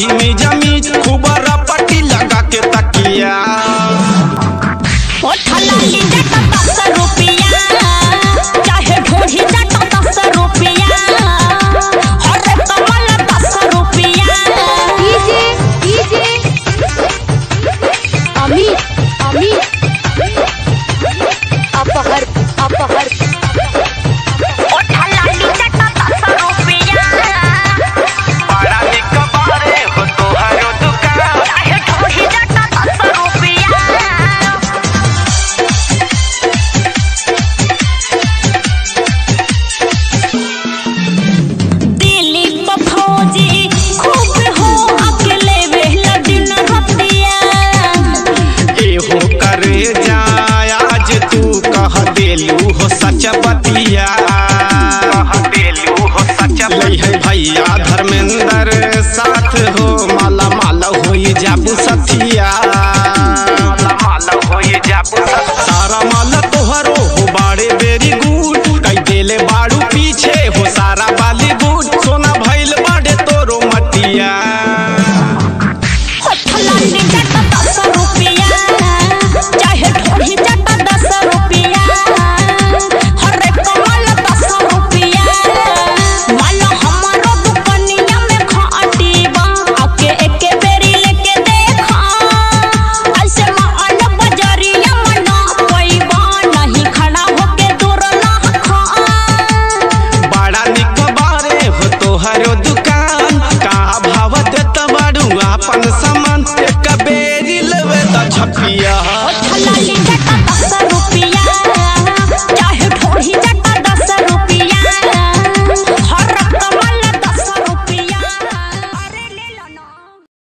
खाई में जमी खूब रपटी लगा के तकिया। देलू हो सच बतिया। देलू हो सच है भैया धर्मेंद्र साथ हो माला माला होई जाबू सथिया। जाबू सारा माला तोहरो हो बाड़े बेरी गुड कई देले बाड़ू पीछे हो सारा बॉलीवुड सोना भइल बाड़े तोरो मटिया। एक बेरी लेवे त छपिया।